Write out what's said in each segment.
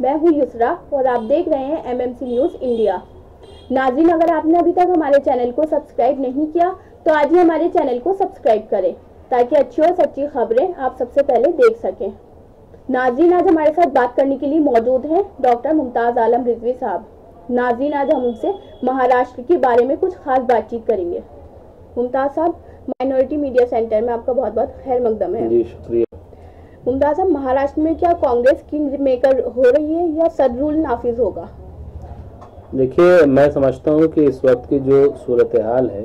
मैं हूँ युसरा और आप देख रहे हैं एमएमसी न्यूज़ इंडिया नाजिन अगर आपने अभी तक हमारे चैनल को सब्सक्राइब नहीं किया तो आज ही हमारे चैनल को सब्सक्राइब करें, ताकि अच्छी और सच्ची खबरें आप सबसे पहले देख सकें। नाजीन आज हमारे साथ बात करने के लिए मौजूद हैं डॉक्टर मुमताज़ आलम रिजवी साहब। नाजिन आज हम उनसे महाराष्ट्र के बारे में कुछ खास बातचीत करेंगे। मुमताज़ साहब, माइनॉरिटी मीडिया सेंटर में आपका बहुत बहुत खैर मकदम है। जी मुमताज़ साहब, महाराष्ट्र में क्या कांग्रेस किंग मेकर हो रही है या सद रूल नाफिज होगा? देखिए, मैं समझता हूँ कि इस वक्त की जो सूरत हाल है,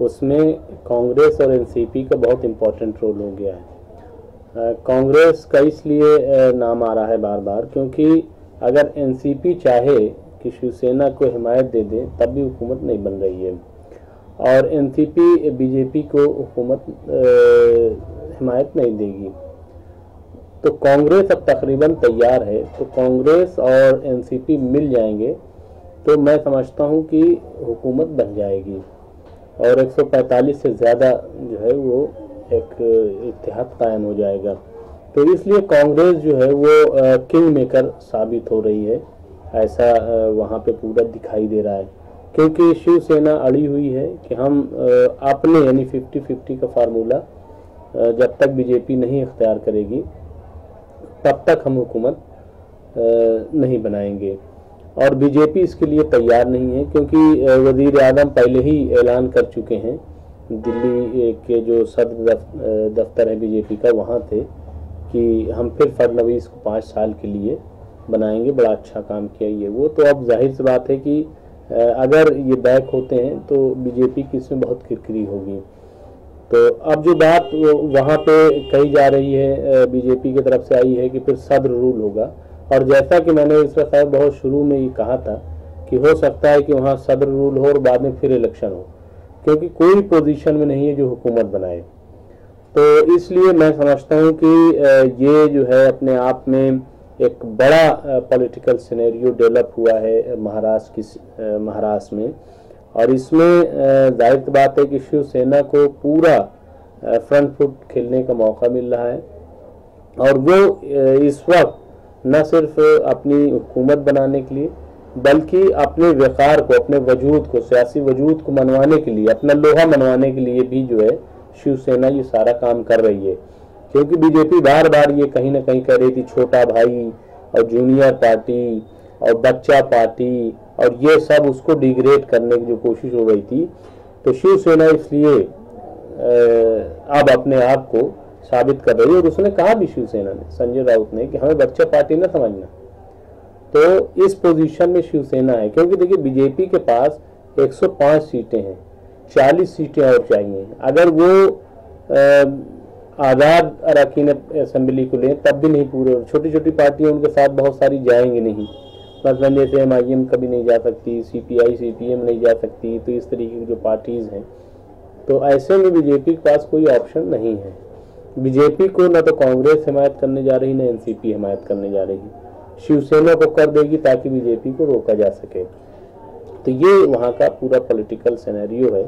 उसमें कांग्रेस और एनसीपी का बहुत इम्पोर्टेंट रोल हो गया है। कांग्रेस का इसलिए नाम आ रहा है बार बार क्योंकि अगर एनसीपी चाहे कि शिवसेना को हिमायत दे दे, तब भी हुकूमत नहीं बन रही है। और एनसीपी बीजेपी को हुकूमत हिमायत नहीं देगी। तो कांग्रेस अब तकरीबन तैयार है तो कांग्रेस और एनसीपी मिल जाएँगे तो मैं समझता हूँ कि हुकूमत बन जाएगी। और 145 से ज़्यादा जो है वो एक इतिहाद कायम हो जाएगा। तो इसलिए कांग्रेस जो है वो किंग मेकर साबित हो रही है, ऐसा वहाँ पे पूरा दिखाई दे रहा है। क्योंकि शिवसेना अड़ी हुई है कि हम अपने यानी 50-50 का फार्मूला जब तक बीजेपी नहीं इख्तियार करेगी तब तक हम हुकूमत नहीं बनाएँगे। और बीजेपी इसके लिए तैयार नहीं है, क्योंकि वज़ीर आज़म पहले ही ऐलान कर चुके हैं। दिल्ली के जो सदर दफ्तर है बीजेपी का, वहाँ थे कि हम फिर फडनवीस को पाँच साल के लिए बनाएँगे। बड़ा अच्छा काम किया ये वो। तो अब ज़ाहिर सी बात है कि अगर ये बैक होते हैं तो बीजेपी की इसमें बहुत किरकिरी होगी। तो अब जो बात वहाँ पे कही जा रही है बीजेपी की तरफ़ से आई है कि फिर सदर रूल होगा। और जैसा कि मैंने इस साहब बहुत शुरू में ही कहा था कि हो सकता है कि वहाँ सदर रूल हो और बाद में फिर इलेक्शन हो, क्योंकि कोई पोजीशन में नहीं है जो हुकूमत बनाए। तो इसलिए मैं समझता हूँ कि ये जो है अपने आप में एक बड़ा पॉलिटिकल सिनेरियो डेवलप हुआ है महाराष्ट्र की महाराष्ट्र में। और इसमें ज़ाहिर बात है कि शिवसेना को पूरा फ्रंट फुट खेलने का मौका मिल रहा है। और वो इस वक्त न सिर्फ़ अपनी हुकूमत बनाने के लिए, बल्कि अपने वक़ार को, अपने वजूद को, सियासी वजूद को मनवाने के लिए, अपना लोहा मनवाने के लिए भी जो है, शिवसेना ये सारा काम कर रही है। क्योंकि बीजेपी बार बार ये कहीं ना कहीं कह रही थी, छोटा भाई और जूनियर पार्टी और बच्चा पार्टी और ये सब उसको डिग्रेड करने की जो कोशिश हो रही थी तो शिवसेना इसलिए अब अपने आप को साबित कर रही है। और उसने कहा भी शिवसेना ने, संजय राउत ने, कि हमें बच्चा पार्टी न समझना। तो इस पोजीशन में शिवसेना है, क्योंकि देखिए, बीजेपी के पास 105 सीटें हैं 40 सीटें और चाहिए। अगर वो आज़ाद अरकान असम्बली को लें, तब भी नहीं पूरे छोटी छोटी पार्टियाँ उनके साथ बहुत सारी जाएँगी नहीं। मसलन जैसे एम आई एम कभी नहीं जा सकती C P I C P M नहीं जा सकती तो इस तरीके की जो पार्टीज़ हैं तो ऐसे में बीजेपी के पास कोई ऑप्शन नहीं है। बीजेपी को न तो कांग्रेस हिमायत करने जा रही न एनसीपी हिमायत करने जा रही। शिवसेना को कर देगी ताकि बीजेपी को रोका जा सके। तो ये वहाँ का पूरा पॉलिटिकल सिनेरियो है।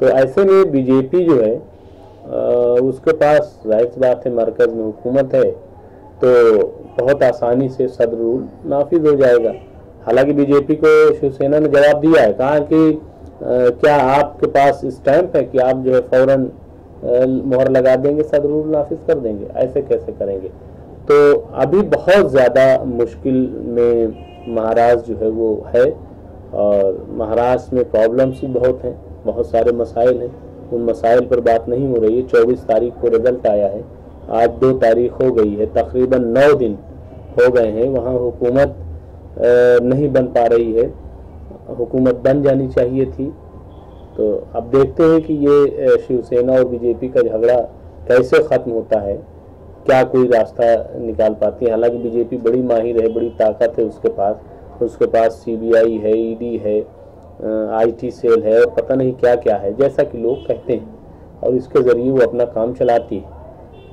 तो ऐसे में बीजेपी जो है अ, उसके पास ज़ाहिर बात है मरकज में हुकूमत है तो बहुत आसानी से सदर रूल नाफिज हो जाएगा। हालाँकि बीजेपी को शिवसेना ने जवाब दिया है कहा कि अ, क्या आपके पास स्टैंप है कि आप जो है फ़ौरन मोहर लगा देंगे सदर रूल नाफिज कर देंगे? ऐसे कैसे करेंगे? तो अभी बहुत ज़्यादा मुश्किल में महाराष्ट्र जो है वो है और महाराष्ट्र में प्रॉब्लम्स भी बहुत हैं बहुत सारे मसाइल हैं। उन मसाइल पर बात नहीं हो रही है। चौबीस तारीख को रिज़ल्ट आया है। आज दो तारीख हो गई है तकरीबन नौ दिन हो गए हैं, वहाँ हुकूमत नहीं बन पा रही है। हुकूमत बन जानी चाहिए थी। तो अब देखते हैं कि ये शिवसेना और बीजेपी का झगड़ा कैसे ख़त्म होता है, क्या कोई रास्ता निकाल पाती है। हालाँकि बीजेपी बड़ी माहिर है, बड़ी ताकत है उसके पास। उसके पास सीबीआई है, ईडी है आईटी सेल है और पता नहीं क्या क्या है। जैसा कि लोग कहते हैं, और इसके ज़रिए वो अपना काम चलाती है।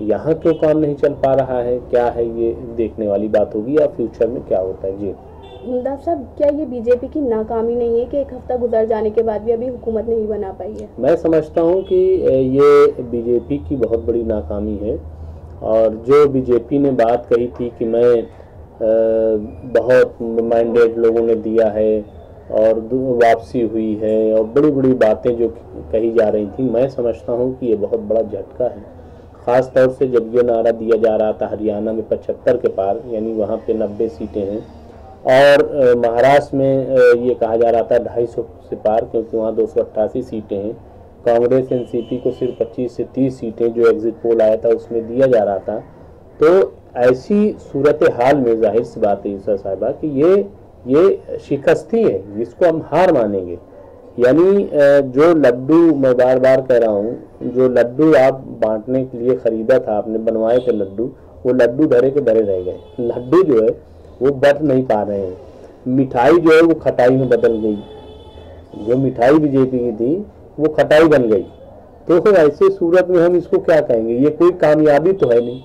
यहाँ क्यों काम नहीं चल पा रहा है? क्या है ये देखने वाली बात होगी या फ्यूचर में क्या होता है? जी। मुमताज़ साहब क्या ये बीजेपी की नाकामी नहीं है कि एक हफ़्ता गुजर जाने के बाद भी अभी हुकूमत नहीं बना पाई है? मैं समझता हूँ कि ये बीजेपी की बहुत बड़ी नाकामी है और जो बीजेपी ने बात कही थी कि मैं बहुत माइंडेड लोगों ने दिया है और वापसी हुई है और बड़ी बड़ी बातें जो कही जा रही थी मैं समझता हूँ कि ये बहुत बड़ा झटका है। ख़ास तौर से जब ये नारा दिया जा रहा था हरियाणा में पचहत्तर के पार, यानी वहाँ पे नब्बे सीटें हैं। और महाराष्ट्र में ये कहा जा रहा था ढाई सौ से पार, क्योंकि वहाँ दो सौ अट्ठासी सीटें हैं। कांग्रेस एनसीपी को सिर्फ़ 25 से 30 सीटें जो एग्जिट पोल आया था उसमें दिया जा रहा था। तो ऐसी सूरत हाल में ज़ाहिर सी बात है ईसा साहिबा कि ये ये शिकस्ती है, जिसको हम हार मानेंगे। यानी जो लड्डू मैं बार बार कह रहा हूँ, जो लड्डू आप बांटने के लिए ख़रीदा था, आपने बनवाए थे लड्डू, वो लड्डू धरे के धरे रह गए। लड्डू जो है, वो बट नहीं पा रहे हैं। मिठाई जो है, वो खटाई में बदल गई। जो मिठाई बीजेपी की थी, वो खटाई बन गई। तो फिर ऐसे सूरत में हम इसको क्या कहेंगे? ये कोई कामयाबी तो है नहीं।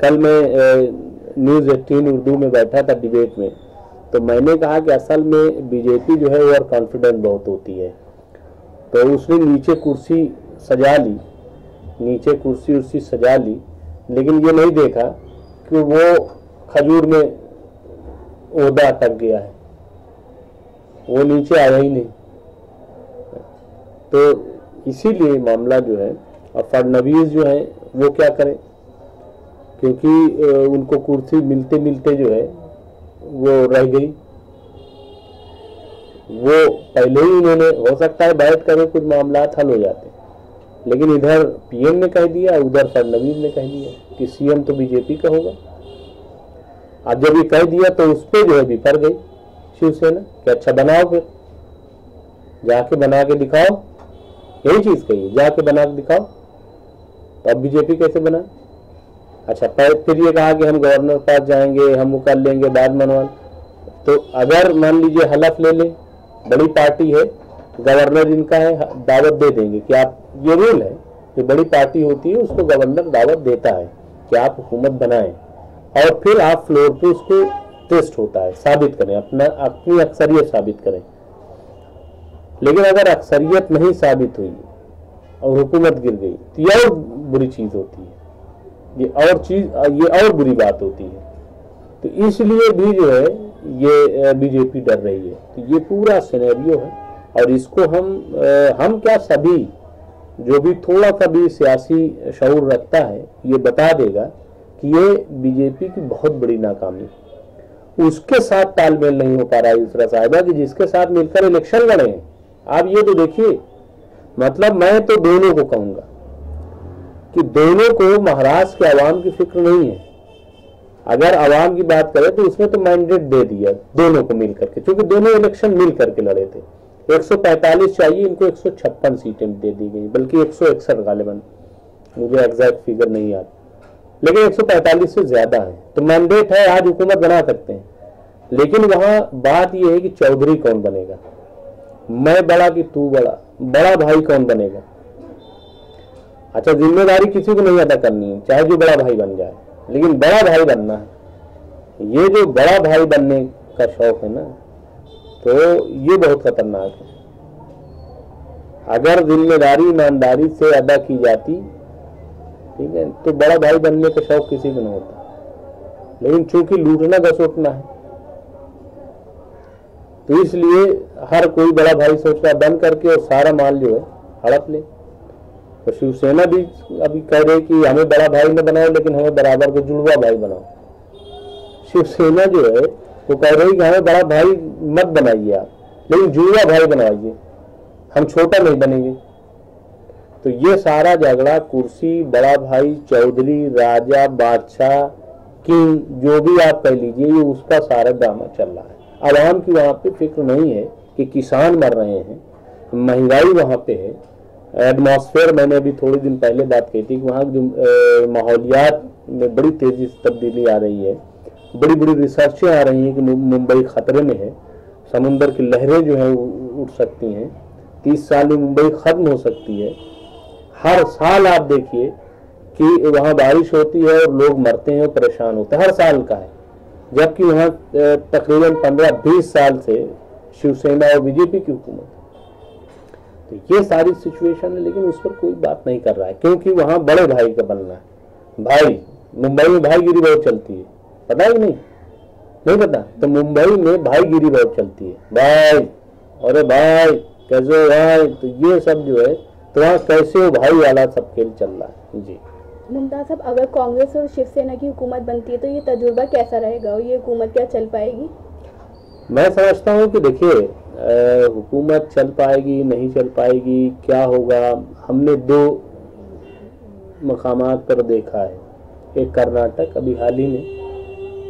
कल मैं न्यूज़ एटीन उर्दू में बैठा था डिबेट में। तो मैंने कहा कि असल में बीजेपी जो है ओवर कॉन्फिडेंट बहुत होती है। तो उसने नीचे कुर्सी सजा ली, नीचे कुर्सी उर्सी सजा ली, लेकिन ये नहीं देखा कि वो खजूर में ओहदा अटक गया है। वो नीचे आया ही नहीं। तो इसीलिए मामला जो है और फडनवीस जो है, वो क्या करें? क्योंकि उनको कुर्सी मिलते मिलते जो है वो रह गई। वो पहले ही उन्होंने, हो सकता है बैठ कर कुछ मामला हल हो जाते। लेकिन इधर पीएम ने कह दिया, उधर फडनवीस ने कह दिया कि सीएम तो बीजेपी का होगा। अब जब ये कह दिया तो उस पर जो है विफर गई शिवसेना, कि अच्छा बनाओ फिर। जाके बना के दिखाओ। यही चीज़ कही, जाके बना के दिखाओ। तो अब बीजेपी कैसे बना? अच्छा पहले फिर ये कहा कि हम गवर्नर पास जाएँगे, हम वो कर लेंगे बाद मनवान तो अगर मान लीजिए हलफ ले ले, बड़ी पार्टी है, गवर्नर जिनका है, दावत दे देंगे। कि आप, ये रूल है कि बड़ी पार्टी होती है, उसको गवर्नर दावत देता है कि आप हुकूमत बनाएँ। और फिर आप फ्लोर पे उसको टेस्ट होता है, साबित करें, अपना, अपनी अक्सरियत साबित करें। लेकिन अगर अक्सरियत नहीं साबित हुई और हुकूमत गिर गई तो यह बुरी चीज़ होती है। ये और चीज़ ये और बुरी बात होती है। तो इसलिए भी जो है, ये बीजेपी डर रही है। तो ये पूरा सिनेरियो है। और इसको हम हम क्या सभी, जो भी थोड़ा सा भी सियासी शूर रखता है, ये बता देगा कि ये बीजेपी की बहुत बड़ी नाकामी उसके साथ तालमेल नहीं हो पा रहा है दूसरा साहिबा कि जिसके साथ मिलकर इलेक्शन लड़े हैं। आप ये तो देखिए। मतलब मैं तो दोनों को कहूँगा। कि दोनों को महाराष्ट्र के आवाम की फ़िक्र नहीं है। अगर आवाम की बात करें तो उसमें तो मैंडेट दे दिया दोनों को मिल करके क्योंकि दोनों इलेक्शन मिल करके लड़े थे। 145 चाहिए, इनको एक सौ छप्पन सीटें दे दी गई, बल्कि एक सौ इकसठ गालिबन मुझे एग्जैक्ट फिगर नहीं याद। लेकिन 145 से ज़्यादा है। तो मैंडेट है, आज हुकूमत बना सकते हैं। लेकिन वहाँ बात यह है कि चौधरी कौन बनेगा? मैं बड़ा कि तू बड़ा? बड़ा भाई कौन बनेगा? अच्छा ज़िम्मेदारी किसी को नहीं अदा करनी है, चाहे जो बड़ा भाई बन जाए, लेकिन बड़ा भाई बनना है। ये जो बड़ा भाई बनने का शौक है ना तो ये बहुत खतरनाक है। अगर ज़िम्मेदारी, ईमानदारी से अदा की जाती, ठीक है तो बड़ा भाई बनने का शौक किसी को नहीं होता। लेकिन चूँकि लूटना, घसोटना है तो इसलिए हर कोई बड़ा भाई सोचता बंद करके और सारा माल जो है, हड़प ले। तो शिवसेना भी अभी कह रही कि हमें बड़ा भाई न बनाओ, लेकिन हमें बराबर को जुड़वा भाई बनाओ। शिवसेना जो है, वो कह रही कि हमें बड़ा भाई मत बनाइए आप, लेकिन जुड़वा भाई बनाइए। हम छोटा नहीं बनेंगे। तो ये सारा झगड़ा, कुर्सी, बड़ा भाई, चौधरी, राजा, बादशाह, किंग, जो भी आप कह लीजिए, ये उसका सारा ड्रामा चल रहा है। आवाम की वहाँ पे फ़िक्र नहीं है कि किसान मर रहे हैं, महँगाई वहाँ पे है एटमॉस्फेयर मैंने अभी थोड़े दिन पहले बात कही थी कि वहाँ जो माहौलियात में बड़ी तेज़ी से तब्दीली आ रही है। बड़ी बड़ी रिसर्चें आ रही हैं कि मुंबई खतरे में है। समुंदर की लहरें जो हैं उठ सकती हैं। तीस साल में मुंबई खत्म हो सकती है। हर साल आप देखिए कि वहाँ बारिश होती है और लोग मरते हैं परेशान होते हैं। हर साल का है। जबकि वहाँ तकरीबन पंद्रह, बीस साल से शिवसेना और बीजेपी की हुकूमत। तो ये सारी सिचुएशन है लेकिन उस पर कोई बात नहीं कर रहा है क्योंकि वहाँ बड़े भाई का बनना है। भाई मुंबई में भाईगिरी बहुत चलती है। पता ही नहीं। नहीं पता? तो मुंबई में भाईगिरी बहुत चलती है। भाई अरे भाई कैसे हो भाई? तो ये सब जो है तो वहाँ कैसे हो भाई वाला सब खेल चल रहा है। जी। मुमताज़ साहब अगर कांग्रेस और शिवसेना की हुकूमत बनती है तो ये तजुर्बा कैसा रहेगा? और ये हुकूमत क्या चल पाएगी? मैं समझता हूँ कि देखिए हुकूमत चल पाएगी, नहीं चल पाएगी, क्या होगा? हमने दो मकाम पर देखा है। एक कर्नाटक, अभी हाल ही में,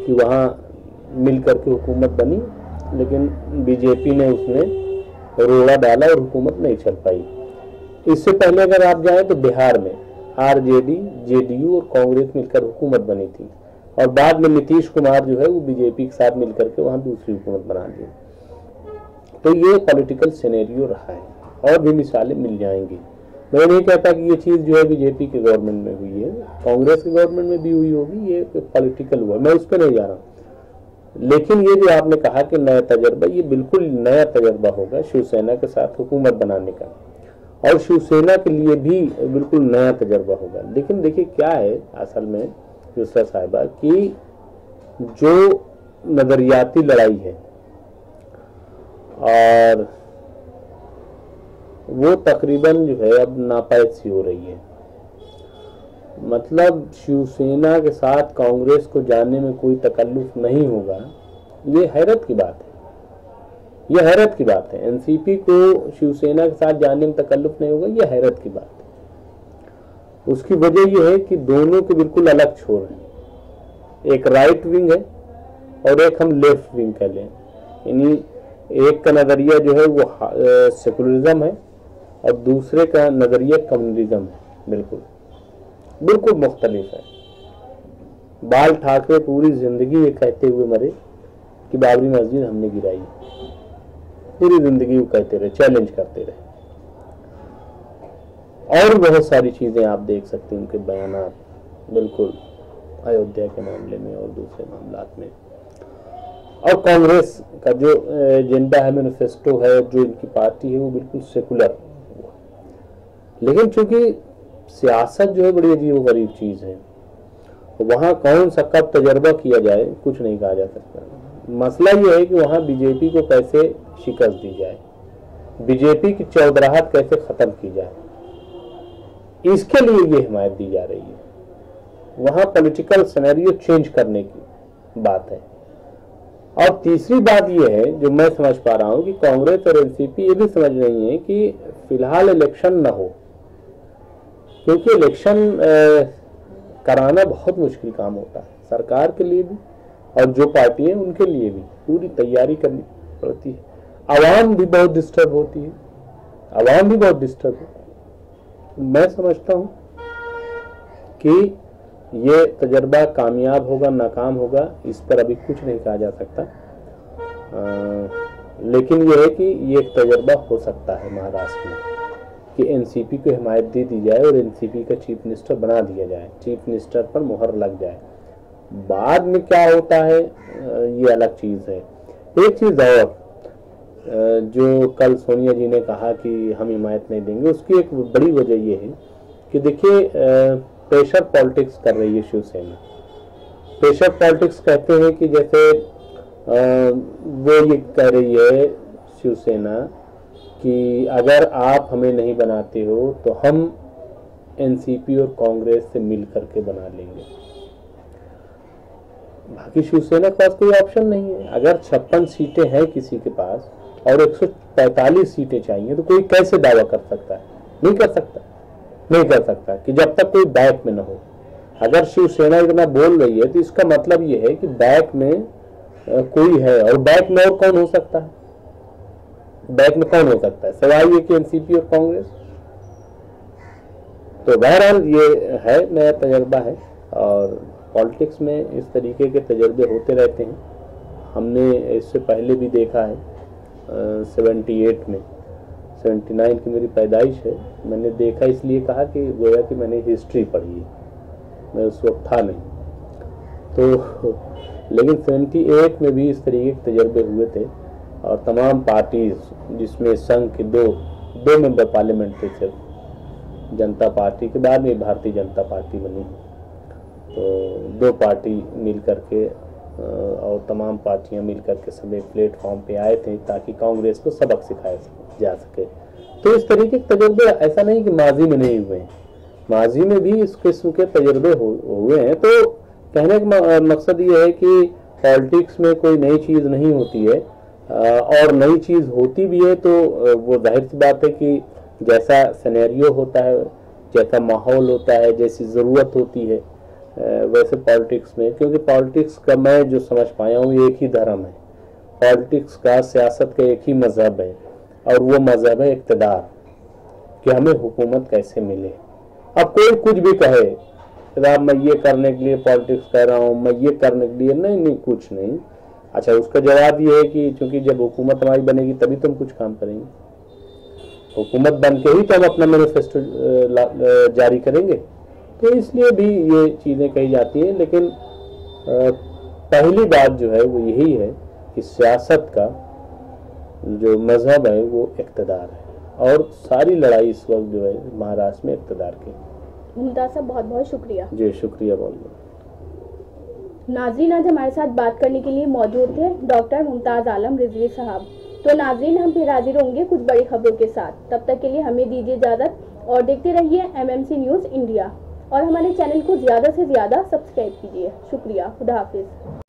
कि वहाँ मिल करके हुकूमत बनी, लेकिन बीजेपी ने उसमें रोड़ा डाला और हुकूमत नहीं चल पाई। इससे पहले अगर आप जाएँ तो बिहार में आरजेडी, जेडीयू और कांग्रेस मिलकर हुकूमत बनी थी। और बाद में नीतीश कुमार जो है, वो बीजेपी के साथ मिलकर के वहाँ दूसरी हुकूमत बना दी। तो ये पॉलिटिकल सिनेरियो रहा है। और भी मिसालें मिल जाएँगी। मैं नहीं कहता कि ये चीज़ जो है बीजेपी के गवर्नमेंट में हुई है। कांग्रेस के गवर्नमेंट में भी हुई होगी, ये पॉलिटिकल हुआ। मैं उस पर नहीं जा रहा लेकिन ये जो आपने कहा कि नया तजर्बा, ये बिल्कुल नया तजर्बा होगा शिवसेना के साथ हुकूमत बनाने का। और शिवसेना के लिए भी बिल्कुल नया तजर्बा होगा। लेकिन देखिए क्या है असल में दूसरा साहिबा, कि जो नजरियाती लड़ाई है और वो तकरीबन जो है अब नापायद सी हो रही है। मतलब शिवसेना के साथ कांग्रेस को जाने में कोई तकल्लुफ नहीं होगा, ये हैरत की बात है। ये हैरत की बात है। एनसीपी को शिवसेना के साथ जाने में तकल्लुफ नहीं होगा, ये हैरत की बात है। उसकी वजह यह है कि दोनों के बिल्कुल अलग छोर हैं। एक राइट विंग है और एक हम लेफ़्ट विंग कह लें। यानी एक का नज़रिया जो है वो सेकुलरिज्म है और दूसरे का नज़रिया कम्युनलिज्म है, बिल्कुल। बिल्कुल मुख्तलिफ़ है। बाल ठाकरे पूरी ज़िंदगी ये कहते हुए मरे कि बाबरी मस्जिद हमने गिराई। पूरी ज़िंदगी वो कहते रहे चैलेंज करते रहे। और बहुत सारी चीज़ें आप देख सकते हैं, उनके बयान बिल्कुल। अयोध्या के मामले में और दूसरे मामला में। और कांग्रेस का जो एजेंडा है, मैनिफेस्टो है जो इनकी पार्टी है, वो बिल्कुल सेकुलर लेकिन चूँकि सियासत जो है, बड़ी अजीब गरीब चीज़ है वहाँ कौन सा कब तजर्बा किया जाए, कुछ नहीं कहा जा सकता। मसला ये है कि वहाँ बीजेपी को कैसे शिकस्त दी जाए, बीजेपी की चौधराहट कैसे ख़त्म की जाए, इसके लिए ये हिमायत दी जा रही है। वहाँ पॉलिटिकल सिनेरियो चेंज करने की बात है। और तीसरी बात यह है, जो मैं समझ पा रहा हूँ कि कांग्रेस और एनसीपी ये भी समझ रही है कि फ़िलहाल इलेक्शन न हो। क्योंकि इलेक्शन कराना बहुत मुश्किल काम होता है, सरकार के लिए भी और जो पार्टी है उनके लिए भी, पूरी तैयारी करनी पड़ती है। आवाम भी बहुत डिस्टर्ब होती है, आवाम भी बहुत डिस्टर्ब होती है। मैं समझता हूँ कि ये तजर्बा कामयाब होगा नाकाम होगा इस पर अभी कुछ नहीं कहा जा सकता। आ, लेकिन ये है कि ये एक तजर्बा हो सकता है महाराष्ट्र में कि एनसीपी को हिमायत दे दी जाए और एनसीपी का चीफ मिनिस्टर बना दिया जाए चीफ मिनिस्टर पर मुहर लग जाए। बाद में क्या होता है ये अलग चीज़ है। एक चीज़ और जो कल सोनिया जी ने कहा कि हम हिमायत नहीं देंगे उसकी एक बड़ी वजह ये है कि देखिए प्रेशर पॉलिटिक्स कर रही है शिवसेना। प्रेशर पॉलिटिक्स कहते हैं कि जैसे आ, वो ये कह रही है शिवसेना कि अगर आप हमें नहीं बनाते हो तो हम एनसीपी और कांग्रेस से मिल करके बना लेंगे। बाकी शिवसेना के पास कोई ऑप्शन नहीं है। अगर छप्पन सीटें हैं किसी के पास और 145 सीटें चाहिए तो कोई कैसे दावा कर सकता है? नहीं कर सकता। नहीं कर सकता, कि जब तक कोई बैक में ना हो। अगर शिवसेना इतना बोल रही है तो इसका मतलब ये है कि बैक में कोई है, और बैक में और कौन हो सकता है? बैक में कौन हो सकता है? सवाल ये कि एनसीपी और कांग्रेस? तो बहरहाल ये है, नया तजर्बा है, और पॉलिटिक्स में इस तरीके के तजर्बे होते रहते हैं। हमने इससे पहले भी देखा है सेवेंटी एट में। सेवेंटी नाइन की मेरी पैदाइश है। मैंने देखा, इसलिए कहा कि गोया कि मैंने हिस्ट्री पढ़ी है। मैं उस वक्त था नहीं। तो लेकिन सेवेंटी एट में भी इस तरीके के तजर्बे हुए थे और तमाम पार्टीज़, जिसमें संघ के दो दो मेंबर पार्लियामेंट थे सिर्फ़ जनता पार्टी के बाद में भारतीय जनता पार्टी बनी। तो दो पार्टी मिल करके और तमाम पार्टियाँ मिलकर के एक प्लेटफॉर्म पे आए थे ताकि कांग्रेस को सबक सिखाया जा सके। तो इस तरीके के तजुर्बे, ऐसा नहीं कि माजी में नहीं हुए माजी में भी इस किस्म के तजुर्बे हुए हैं। तो कहने का मकसद ये है कि पॉलिटिक्स में कोई नई चीज़ नहीं होती है। और नई चीज़ होती भी है तो वो ज़ाहिर सी बात है कि जैसा सनेरियो होता है, जैसा माहौल होता है, जैसी ज़रूरत होती है वैसे पॉलिटिक्स में, क्योंकि पॉलिटिक्स का मैं जो समझ पाया हूँ एक ही धर्म है। पॉलिटिक्स का सियासत का एक ही मज़हब है, और वो मज़हब है इकतदार, कि हमें हुकूमत कैसे मिले। अब कोई कुछ भी कहे जनाब मैं ये करने के लिए पॉलिटिक्स कर रहा हूँ, मैं ये करने के लिए, नहीं नहीं, कुछ नहीं। अच्छा उसका जवाब ये है कि चूँकि जब हुकूमत हमारी बनेगी, तभी तो हम कुछ काम करेंगे। हुकूमत बन के ही तो हम अपना मैनिफेस्टो जारी करेंगे। तो इसलिए भी ये चीज़ें कही जाती हैं लेकिन पहली बात जो है वो यही है कि सियासत का जो मज़हब है वो इकतदार है और सारी लड़ाई इस वक्त जो है महाराष्ट्र में इकतदार की। मुमताज़ साहब बहुत बहुत शुक्रिया। जी शुक्रिया बहुत बहुत। नाजरीन आज हमारे साथ बात करने के लिए मौजूद थे डॉक्टर मुमताज़ आलम रिजवी साहब। तो नाजरीन हम फिर हाजिर होंगे कुछ बड़ी खबरों के साथ। तब तक के लिए हमें दीजिए इजाज़त और देखते रहिए एमएमसी न्यूज़ इंडिया और हमारे चैनल को ज़्यादा से ज़्यादा सब्सक्राइब कीजिए। शुक्रिया। खुदा हाफिज़।